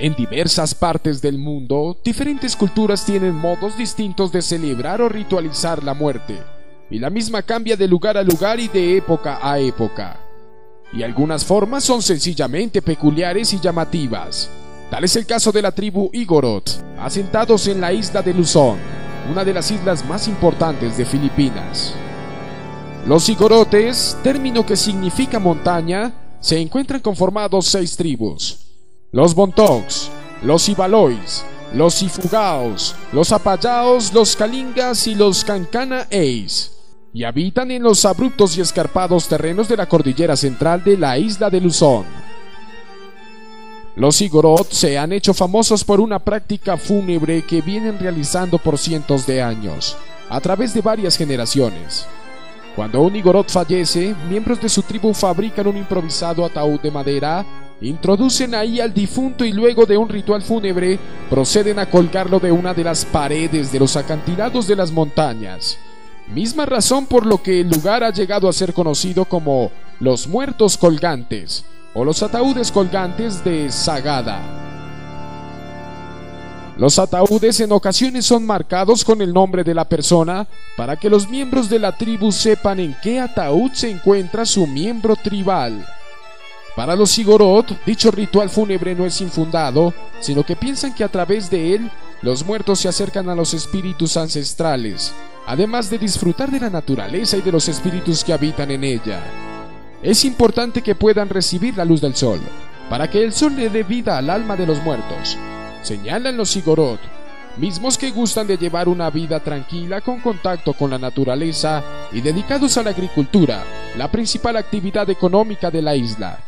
En diversas partes del mundo, diferentes culturas tienen modos distintos de celebrar o ritualizar la muerte, y la misma cambia de lugar a lugar y de época a época. Y algunas formas son sencillamente peculiares y llamativas. Tal es el caso de la tribu Igorot, asentados en la isla de Luzón, una de las islas más importantes de Filipinas. Los Igorotes, término que significa montaña, se encuentran conformados seis tribus, los Bontogs, los Ibalois, los Ifugaos, los Apayaos, los Kalingas y los Cancana Eis, y habitan en los abruptos y escarpados terrenos de la cordillera central de la isla de Luzón. Los Igorot se han hecho famosos por una práctica fúnebre que vienen realizando por cientos de años, a través de varias generaciones. Cuando un Igorot fallece, miembros de su tribu fabrican un improvisado ataúd de madera Introducen ahí al difunto y luego de un ritual fúnebre proceden a colgarlo de una de las paredes de los acantilados de las montañas. Misma razón por lo que el lugar ha llegado a ser conocido como los muertos colgantes o los ataúdes colgantes de Sagada. Los ataúdes en ocasiones son marcados con el nombre de la persona para que los miembros de la tribu sepan en qué ataúd se encuentra su miembro tribal. Para los Sigorot, dicho ritual fúnebre no es infundado, sino que piensan que a través de él los muertos se acercan a los espíritus ancestrales, además de disfrutar de la naturaleza y de los espíritus que habitan en ella. Es importante que puedan recibir la luz del sol, para que el sol le dé vida al alma de los muertos, señalan los Sigorot, mismos que gustan de llevar una vida tranquila con contacto con la naturaleza y dedicados a la agricultura, la principal actividad económica de la isla.